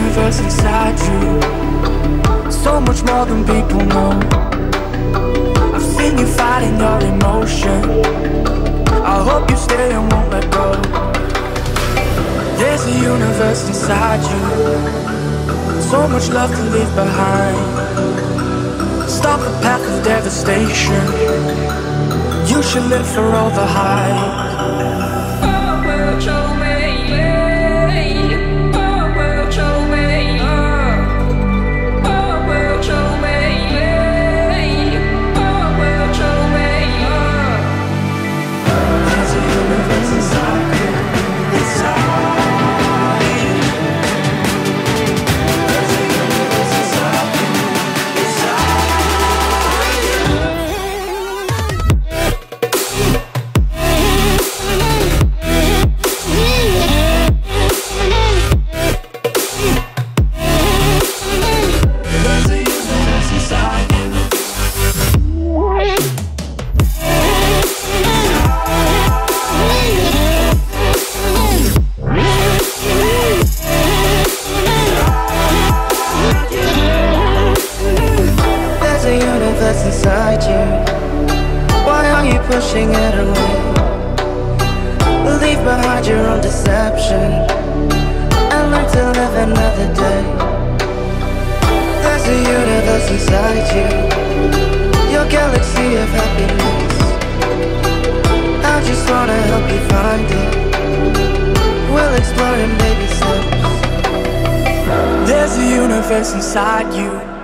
universe inside you. So much more than people know. I've seen you fighting your emotion. I hope you stay and won't let go. There's a universe inside you. So much love to leave behind. Stop the path of devastation. You should live for all the hype. Universe inside you. Why are you pushing it away? Leave behind your own deception and learn to live another day. There's a universe inside you. Your galaxy of happiness. I just wanna help you find it. We'll explore in baby steps. There's a universe inside you.